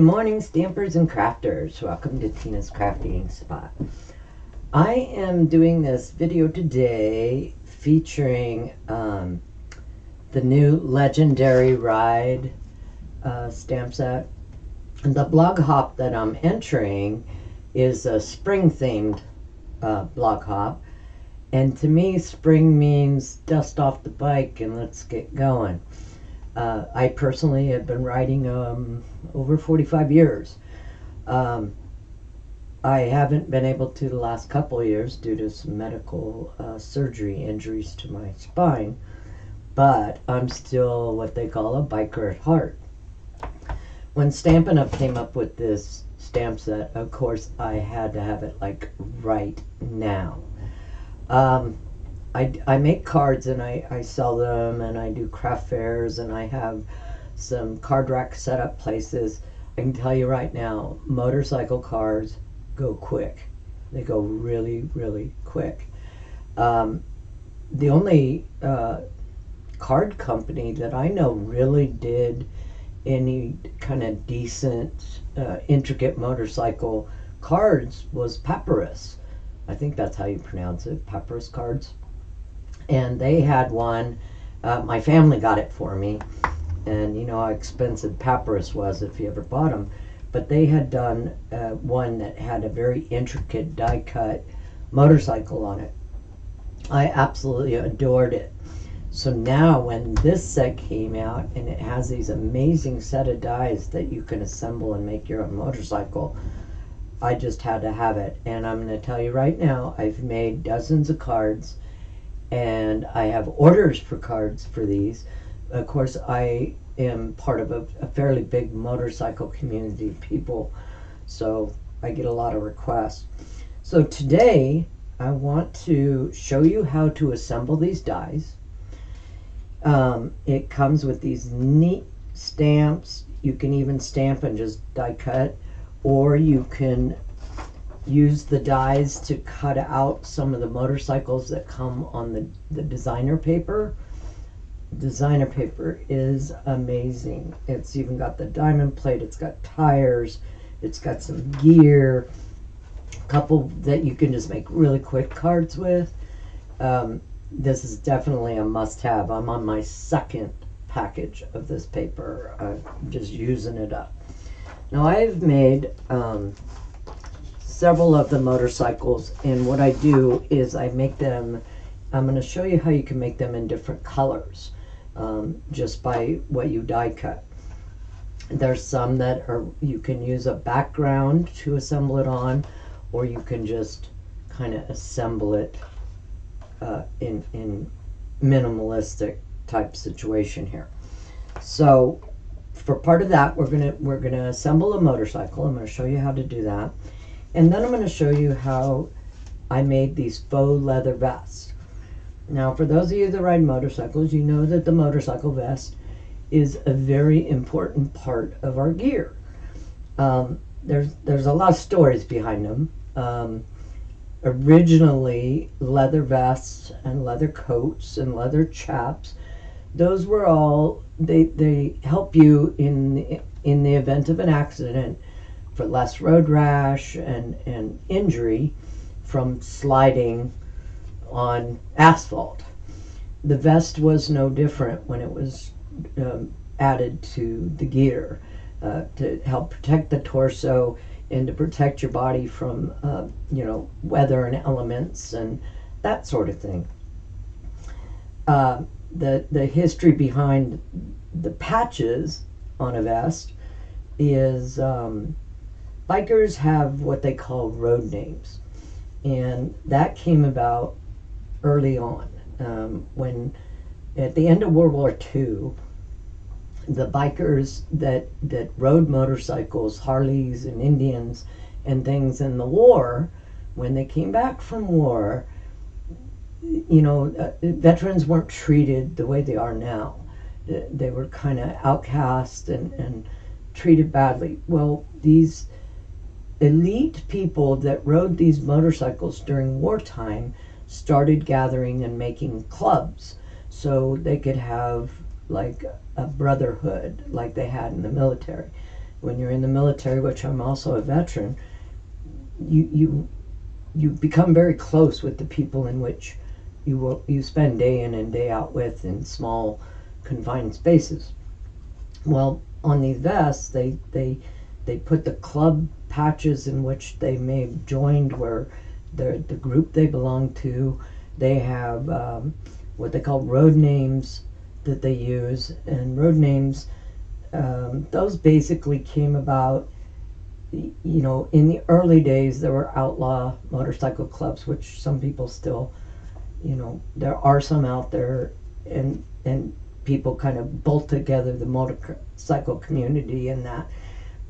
Morning, stampers and crafters. Welcome to Tina's Crafty Ink Spot. I am doing this video today featuring um, the new Legendary Ride uh, stamp set. And the blog hop that I'm entering is a spring themed uh, blog hop. And to me, spring means dust off the bike and let's get going. Uh, I personally have been riding um, over 45 years. Um, I haven't been able to the last couple years due to some medical uh, surgery injuries to my spine, but I'm still what they call a biker at heart. When Stampin' Up! came up with this stamp set, of course, I had to have it like right now. Um, I, I make cards and I, I sell them and I do craft fairs and I have some card rack setup places. I can tell you right now, motorcycle cards go quick. They go really, really quick. Um, the only uh, card company that I know really did any kind of decent, uh, intricate motorcycle cards was Papyrus. I think that's how you pronounce it, Papyrus cards and they had one. Uh, my family got it for me, and you know how expensive papyrus was if you ever bought them. But they had done uh, one that had a very intricate die cut motorcycle on it. I absolutely adored it. So now when this set came out and it has these amazing set of dies that you can assemble and make your own motorcycle, I just had to have it. And I'm going to tell you right now, I've made dozens of cards and I have orders for cards for these. Of course, I am part of a, a fairly big motorcycle community of people, so I get a lot of requests. So today, I want to show you how to assemble these dies. Um, it comes with these neat stamps. You can even stamp and just die cut, or you can use the dies to cut out some of the motorcycles that come on the, the designer paper. Designer paper is amazing. It's even got the diamond plate, it's got tires, it's got some gear, a couple that you can just make really quick cards with. Um, this is definitely a must have. I'm on my second package of this paper. I'm just using it up. Now I've made um, several of the motorcycles and what I do is I make them I'm going to show you how you can make them in different colors um, just by what you die cut. There's some that are you can use a background to assemble it on or you can just kind of assemble it uh, in in minimalistic type situation here. So for part of that we're gonna we're gonna assemble a motorcycle. I'm gonna show you how to do that and then I'm going to show you how I made these faux leather vests. Now, for those of you that ride motorcycles, you know that the motorcycle vest is a very important part of our gear. Um, there's there's a lot of stories behind them. Um, originally, leather vests and leather coats and leather chaps, those were all they they help you in in the event of an accident for less road rash and, and injury from sliding on asphalt. The vest was no different when it was um, added to the gear uh, to help protect the torso and to protect your body from, uh, you know, weather and elements and that sort of thing. Uh, the, the history behind the patches on a vest is um, bikers have what they call road names, and that came about early on um, when, at the end of World War II, the bikers that that rode motorcycles, Harleys, and Indians, and things in the war, when they came back from war, you know, uh, veterans weren't treated the way they are now. They were kind of outcast and, and treated badly. Well, these elite people that rode these motorcycles during wartime started gathering and making clubs so they could have like a brotherhood like they had in the military. when you're in the military, which I'm also a veteran, you you you become very close with the people in which you will you spend day in and day out with in small confined spaces. Well, on these vests, they they they put the club patches in which they may have joined, where the the group they belong to. They have um, what they call road names that they use, and road names. Um, those basically came about you know, in the early days, there were outlaw motorcycle clubs, which some people still, you know, there are some out there, and and people kind of bolt together the motorcycle community in that.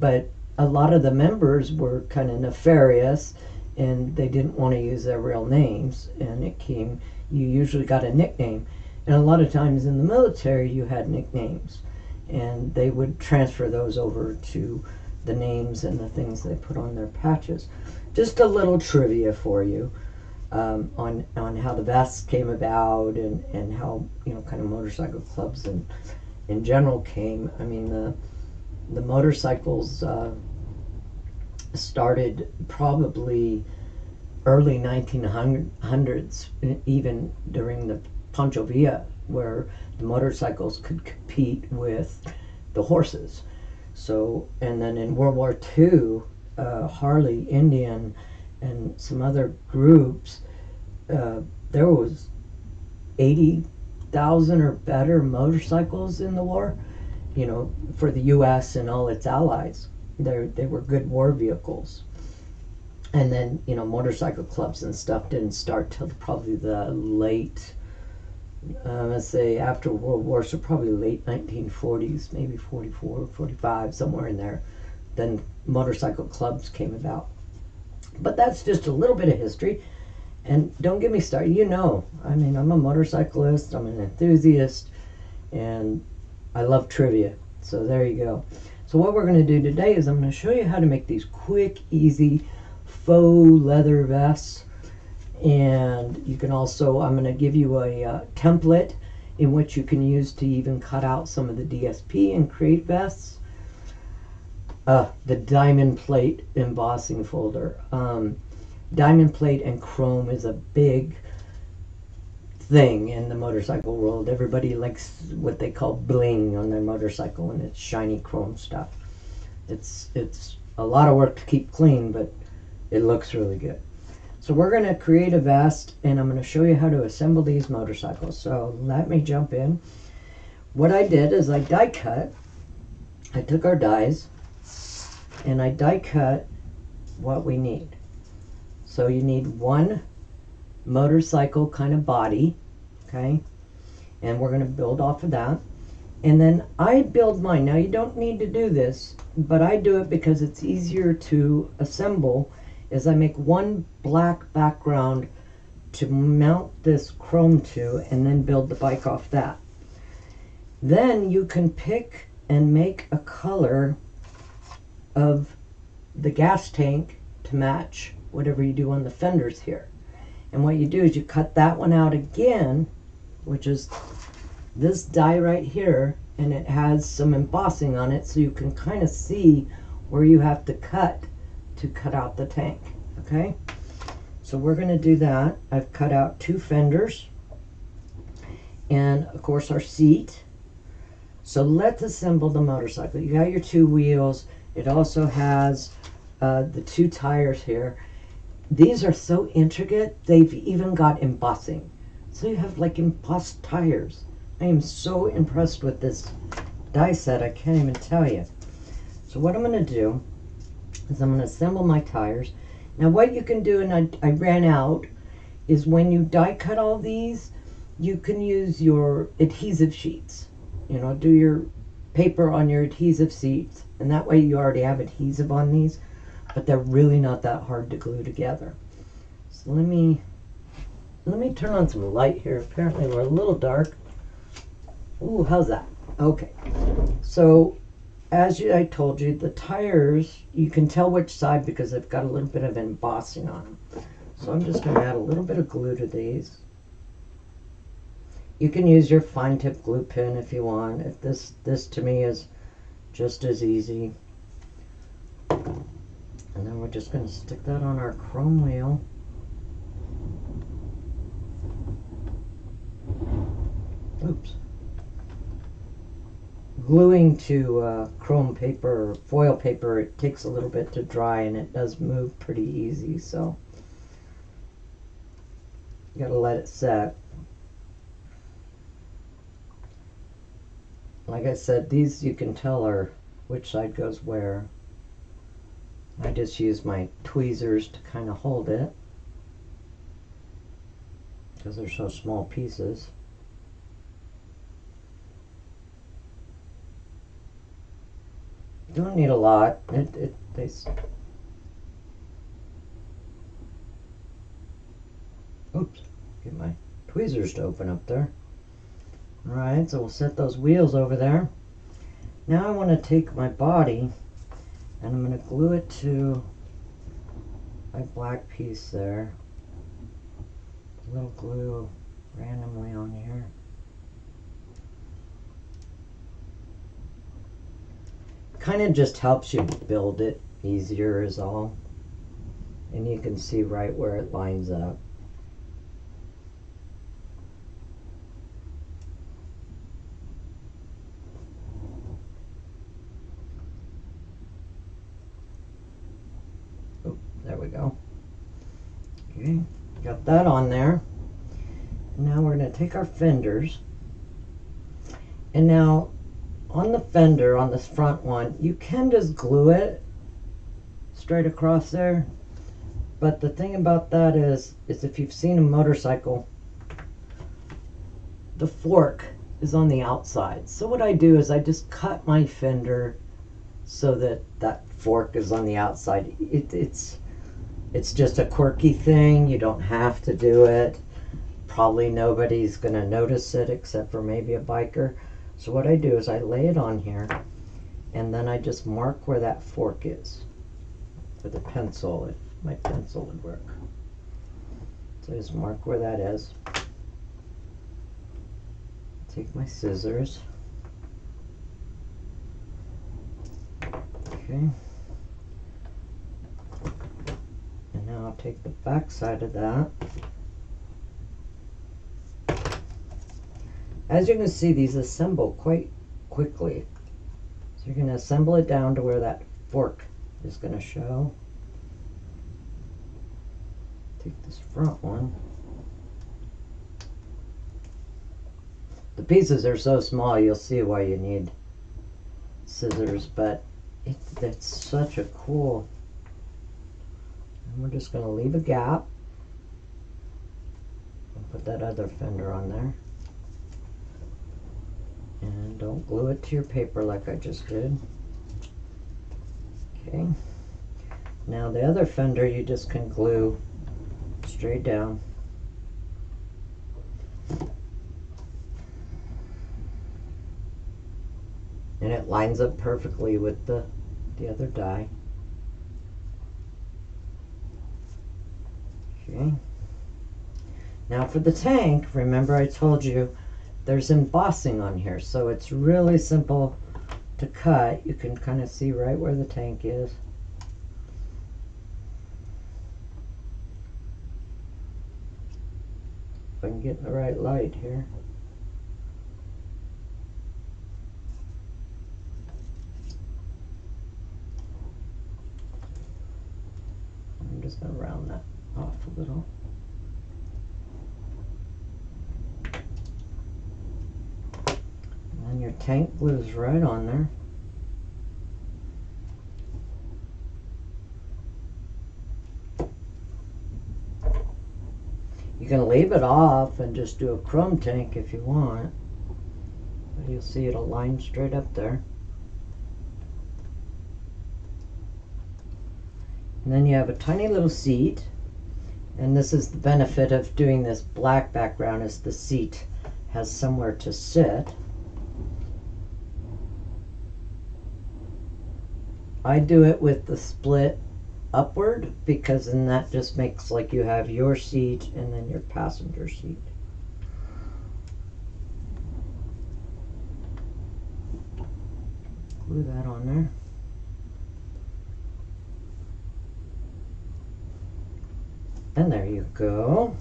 But a lot of the members were kind of nefarious, and they didn't want to use their real names, and it came. You usually got a nickname, and a lot of times in the military, you had nicknames, and they would transfer those over to the names and the things they put on their patches. Just a little trivia for you um, on on how the vests came about and, and how you know kind of motorcycle clubs and in general came. I mean the the motorcycles uh, started probably early 1900s, even during the Pancho Villa, where the motorcycles could compete with the horses. So, and then in World War II, uh, Harley, Indian, and some other groups, uh, there was 80,000 or better motorcycles in the war, you know, for the U.S. and all its allies. They, they were good war vehicles. And then, you know, motorcycle clubs and stuff didn't start till probably the late uh, let's say after World War, so probably late 1940s, maybe 44, 45, somewhere in there, then motorcycle clubs came about. But that's just a little bit of history. And don't get me started. You know, I mean, I'm a motorcyclist, I'm an enthusiast, and I love trivia. So there you go. So what we're going to do today is I'm going to show you how to make these quick, easy faux leather vests. And you can also I'm going to give you a uh, template in which you can use to even cut out some of the DSP and create vests. Uh, the diamond plate embossing folder. Um, diamond plate and chrome is a big thing in the motorcycle world everybody likes what they call bling on their motorcycle and it's shiny chrome stuff it's it's a lot of work to keep clean but it looks really good so we're going to create a vest and I'm going to show you how to assemble these motorcycles. So let me jump in. What I did is I die cut. I took our dies and I die cut what we need. So you need one motorcycle kind of body, okay? And we're going to build off of that. And then I build mine. Now you don't need to do this, but I do it because it's easier to assemble is I make one black background to mount this chrome to and then build the bike off that. Then you can pick and make a color of the gas tank to match whatever you do on the fenders here. And what you do is you cut that one out again, which is this die right here, and it has some embossing on it so you can kind of see where you have to cut to cut out the tank, okay? So we're gonna do that. I've cut out two fenders and of course our seat. So let's assemble the motorcycle. You got your two wheels. It also has uh, the two tires here. These are so intricate, they've even got embossing. So you have like embossed tires. I am so impressed with this die set, I can't even tell you. So what I'm gonna do is I'm going to assemble my tires. Now what you can do, and I, I ran out, is when you die cut all these, you can use your adhesive sheets. You know, do your paper on your adhesive sheets, and that way you already have adhesive on these, but they're really not that hard to glue together. So let me, let me turn on some light here. Apparently we're a little dark. Ooh, how's that? Okay. So as I told you, the tires, you can tell which side because they've got a little bit of embossing on them. So I'm just going to add a little bit of glue to these. You can use your fine tip glue pen if you want. If this, this to me is just as easy. And then we're just going to stick that on our chrome wheel. Oops. Gluing to uh, chrome paper or foil paper, it takes a little bit to dry and it does move pretty easy, so you gotta let it set. Like I said, these you can tell are which side goes where. I just use my tweezers to kind of hold it because they're so small pieces. Don't need a lot. It, it they Oops, get my tweezers to open up there. Alright, so we'll set those wheels over there. Now I want to take my body and I'm going to glue it to my black piece there. A little glue randomly on here. Kind of just helps you build it easier is all. And you can see right where it lines up. There we go. Okay, got that on there. Now we're going to take our fenders. And now on the fender, on this front one, you can just glue it straight across there. But the thing about that is, is if you've seen a motorcycle, the fork is on the outside. So what I do is I just cut my fender so that that fork is on the outside. It, it's it's just a quirky thing. You don't have to do it. Probably nobody's going to notice it except for maybe a biker. So what I do is I lay it on here and then I just mark where that fork is with a pencil. If my pencil would work. So I just mark where that is. Take my scissors. Okay. Now I'll take the back side of that. As you can see, these assemble quite quickly. So you're going to assemble it down to where that fork is going to show. Take this front one. The pieces are so small, you'll see why you need scissors, but it's, it's such a cool and we're just going to leave a gap and put that other fender on there. And don't glue it to your paper like I just did. Okay. Now the other fender you just can glue straight down. And it lines up perfectly with the, the other die. Now for the tank, remember I told you there's embossing on here, so it's really simple to cut. You can kind of see right where the tank is. If I can get the right light here. I'm just going to round that a little. And your tank glues right on there. You can leave it off and just do a chrome tank if you want. But you'll see it'll line straight up there. And then you have a tiny little seat and this is the benefit of doing this black background is the seat has somewhere to sit. I do it with the split upward because then that just makes like you have your seat and then your passenger seat. Glue that on there. And there you go.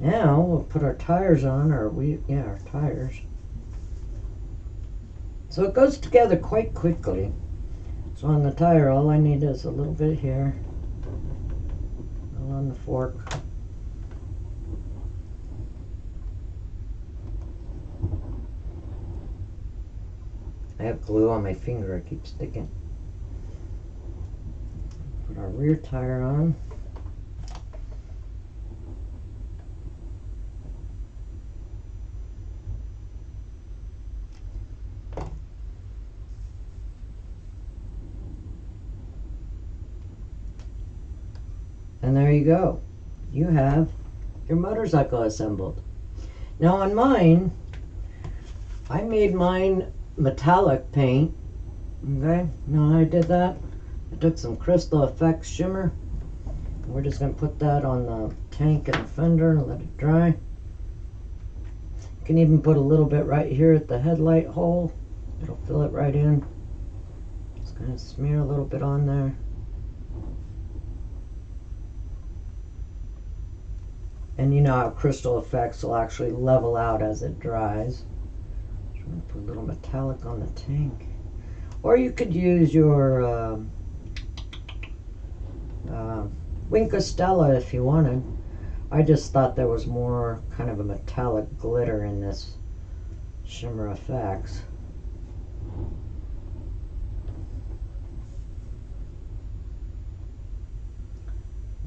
Now we'll put our tires on, or we, yeah, our tires. So it goes together quite quickly. So on the tire, all I need is a little bit here, on the fork. I have glue on my finger, I keep sticking. Put our rear tire on. You go. You have your motorcycle assembled. Now on mine, I made mine metallic paint. Okay, now I did that. I took some Crystal Effects shimmer. We're just going to put that on the tank and the fender and let it dry. You can even put a little bit right here at the headlight hole. It'll fill it right in. Just to smear a little bit on there. And you know how crystal effects will actually level out as it dries. So I'm to put a little metallic on the tank. Or you could use your uh, uh, Wink of Stella if you wanted. I just thought there was more kind of a metallic glitter in this shimmer effects.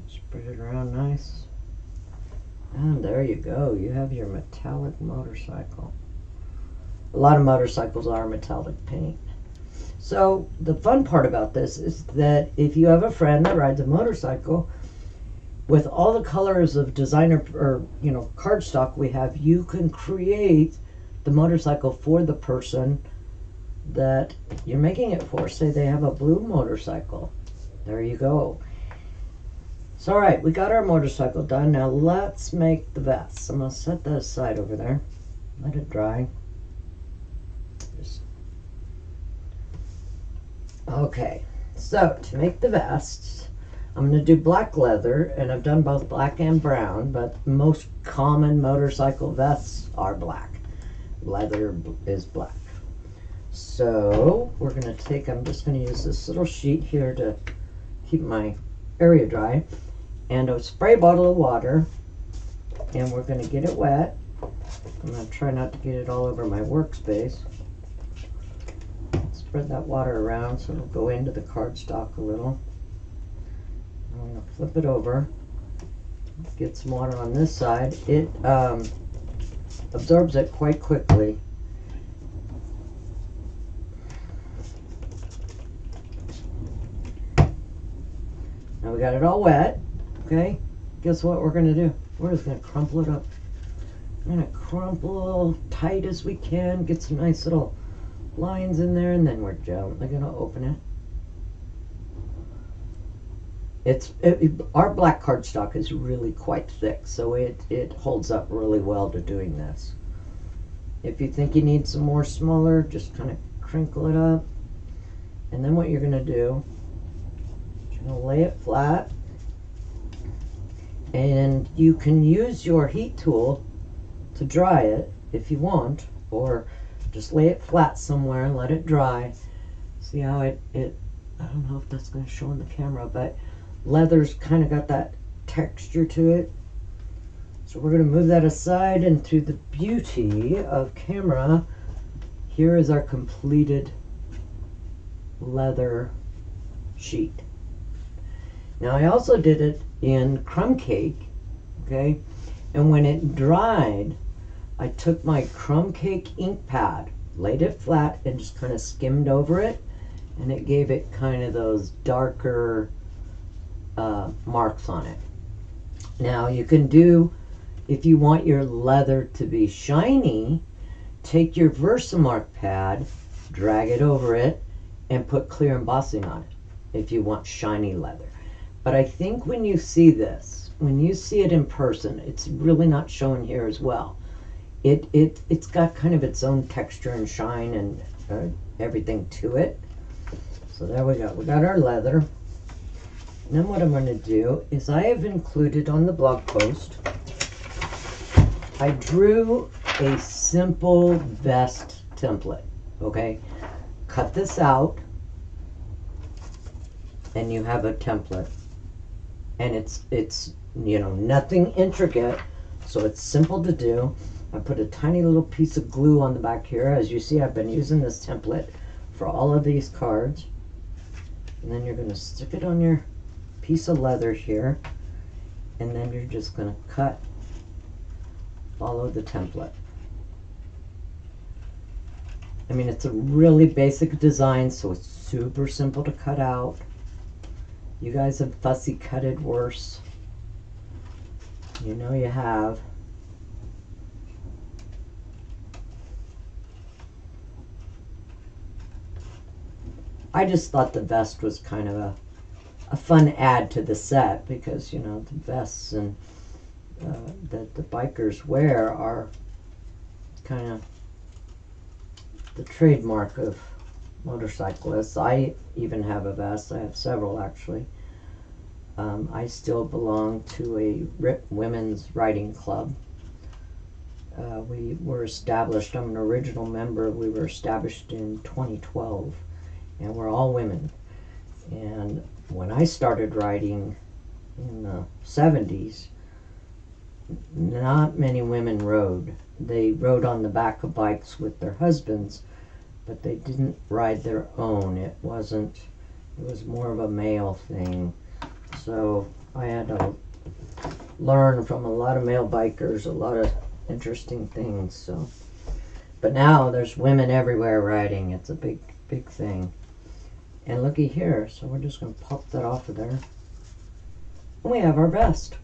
Spread it around nice. And there you go. You have your metallic motorcycle. A lot of motorcycles are metallic paint. So the fun part about this is that if you have a friend that rides a motorcycle, with all the colors of designer or you know cardstock we have, you can create the motorcycle for the person that you're making it for. Say they have a blue motorcycle. There you go. So all right, we got our motorcycle done. Now let's make the vest. I'm gonna set that aside over there. Let it dry. Just... Okay, so to make the vest, I'm gonna do black leather, and I've done both black and brown, but most common motorcycle vests are black. Leather is black. So we're gonna take, I'm just gonna use this little sheet here to keep my area dry and a spray bottle of water and we're going to get it wet. I'm going to try not to get it all over my workspace. Spread that water around so it'll go into the cardstock a little. I'm going to flip it over. Get some water on this side. It um, absorbs it quite quickly. Now we got it all wet. Okay, guess what we're gonna do? We're just gonna crumple it up. I'm gonna crumple tight as we can, get some nice little lines in there, and then we're gently gonna open it. It's it, our black cardstock is really quite thick, so it it holds up really well to doing this. If you think you need some more smaller, just kind of crinkle it up, and then what you're gonna do, you're gonna lay it flat and you can use your heat tool to dry it if you want or just lay it flat somewhere and let it dry. See how it, it I don't know if that's going to show in the camera but leather's kind of got that texture to it. So we're going to move that aside and to the beauty of camera here is our completed leather sheet now I also did it in crumb cake, okay? And when it dried, I took my crumb cake ink pad, laid it flat, and just kind of skimmed over it, and it gave it kind of those darker uh, marks on it. Now you can do, if you want your leather to be shiny, take your Versamark pad, drag it over it, and put clear embossing on it if you want shiny leather. But I think when you see this, when you see it in person, it's really not shown here as well. It it it's got kind of its own texture and shine and uh, everything to it. So there we go. We got our leather. And then what I'm going to do is I have included on the blog post, I drew a simple vest template, okay? Cut this out and you have a template. And it's, it's you know, nothing intricate, so it's simple to do. I put a tiny little piece of glue on the back here. As you see, I've been using this template for all of these cards. And then you're going to stick it on your piece of leather here. And then you're just going to cut, follow the template. I mean, it's a really basic design, so it's super simple to cut out. You guys have fussy cutted worse. You know you have. I just thought the vest was kind of a, a fun add to the set because, you know, the vests and uh, that the bikers wear are kind of the trademark of motorcyclists. I even have a vest. I have several actually. Um, I still belong to a women's riding club. Uh, we were established, I'm an original member, we were established in 2012, and we're all women. And when I started riding in the 70s, not many women rode. They rode on the back of bikes with their husbands, but they didn't ride their own. It wasn't, it was more of a male thing. So I had to learn from a lot of male bikers, a lot of interesting things. So, but now there's women everywhere riding. It's a big, big thing. And looky here. So we're just going to pop that off of there. And we have our vest.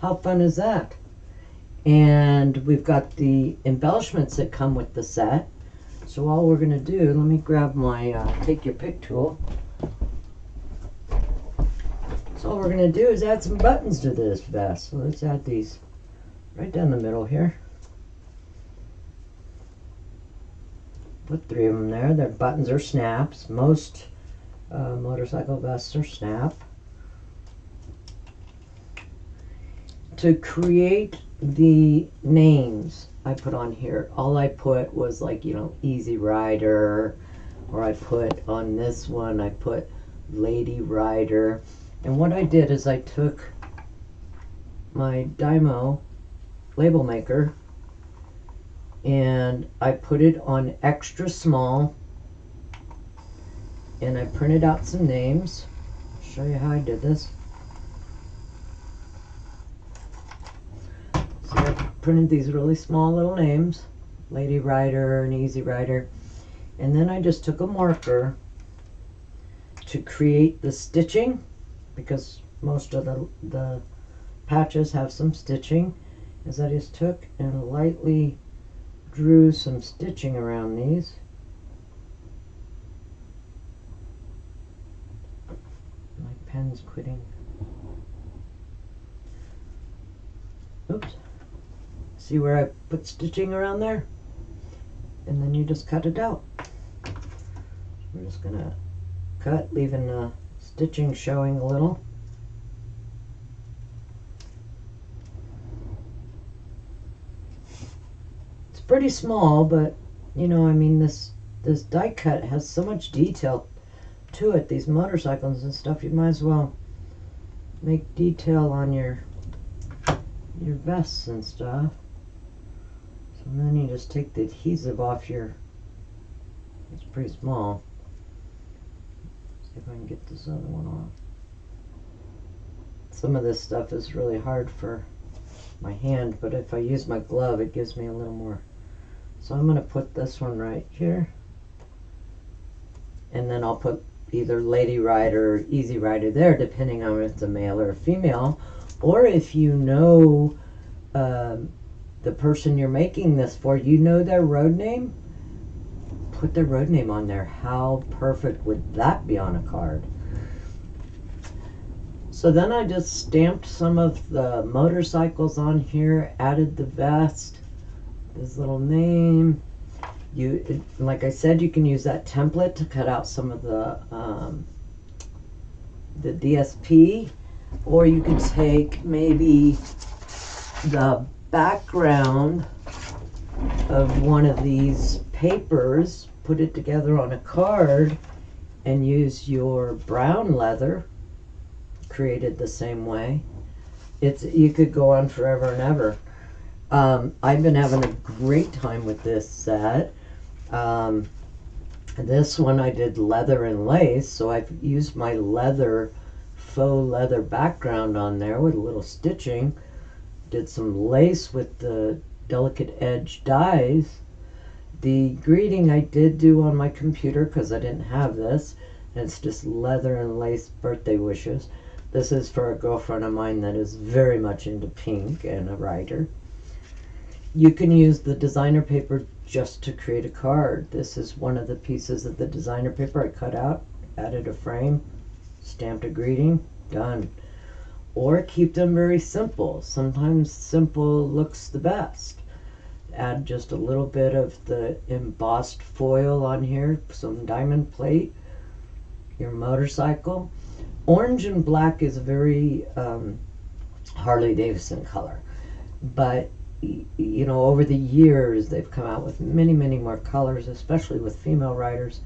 How fun is that? And we've got the embellishments that come with the set. So all we're going to do, let me grab my uh, take your pick tool. So all we're going to do is add some buttons to this vest. So let's add these right down the middle here. Put three of them there. Their buttons are snaps. Most uh, motorcycle vests are snap. To create the names I put on here, all I put was like, you know, Easy Rider, or I put on this one, I put Lady Rider. And what I did is I took my Dymo label maker and I put it on extra small and I printed out some names. I'll show you how I did this. So I printed these really small little names, Lady Rider and Easy Rider. And then I just took a marker to create the stitching because most of the, the patches have some stitching is I just took and lightly drew some stitching around these my pen's quitting oops see where I put stitching around there and then you just cut it out we're just gonna cut leaving the stitching showing a little. It's pretty small, but you know, I mean, this this die cut has so much detail to it. These motorcycles and stuff, you might as well make detail on your your vests and stuff. So then you just take the adhesive off your. It's pretty small See if I can get this other one off. Some of this stuff is really hard for my hand, but if I use my glove, it gives me a little more. So I'm going to put this one right here. And then I'll put either Lady Rider or Easy Rider there, depending on if it's a male or a female. Or if you know um, the person you're making this for, you know their road name, put their road name on there. How perfect would that be on a card? So then I just stamped some of the motorcycles on here, added the vest, this little name. You, like I said, you can use that template to cut out some of the um, the DSP, or you could take maybe the background of one of these papers, put it together on a card, and use your brown leather, created the same way. It's you could go on forever and ever. Um, I've been having a great time with this set. Um, this one I did leather and lace, so I've used my leather, faux leather background on there with a little stitching. Did some lace with the delicate edge dies. The greeting I did do on my computer because I didn't have this. And it's just leather and lace birthday wishes. This is for a girlfriend of mine that is very much into pink and a writer. You can use the designer paper just to create a card. This is one of the pieces of the designer paper I cut out, added a frame, stamped a greeting, done. Or keep them very simple. Sometimes simple looks the best. Add just a little bit of the embossed foil on here, some diamond plate, your motorcycle. Orange and black is a very um, Harley Davidson color, but you know, over the years, they've come out with many, many more colors, especially with female riders.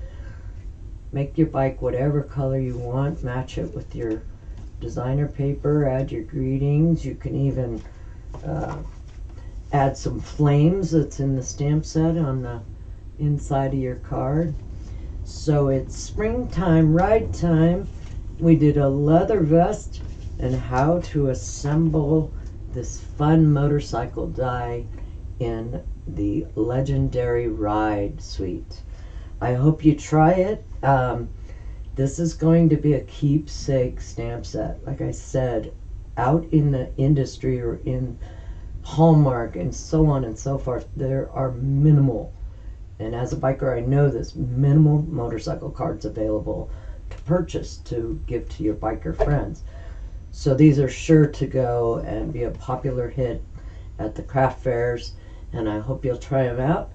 Make your bike whatever color you want, match it with your designer paper, add your greetings. You can even uh, add some flames that's in the stamp set on the inside of your card. So it's springtime, ride time. We did a leather vest and how to assemble this fun motorcycle die in the legendary ride suite. I hope you try it. Um, this is going to be a keepsake stamp set. Like I said, out in the industry or in Hallmark and so on and so forth, there are minimal, and as a biker, I know this, minimal motorcycle cards available to purchase to give to your biker friends. So these are sure to go and be a popular hit at the craft fairs, and I hope you'll try them out.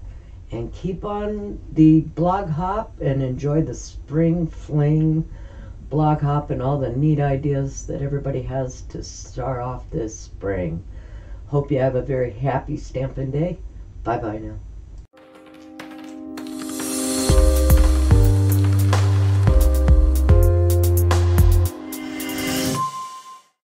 And keep on the blog hop and enjoy the spring fling blog hop and all the neat ideas that everybody has to start off this spring. Hope you have a very happy stampin' day. Bye bye now.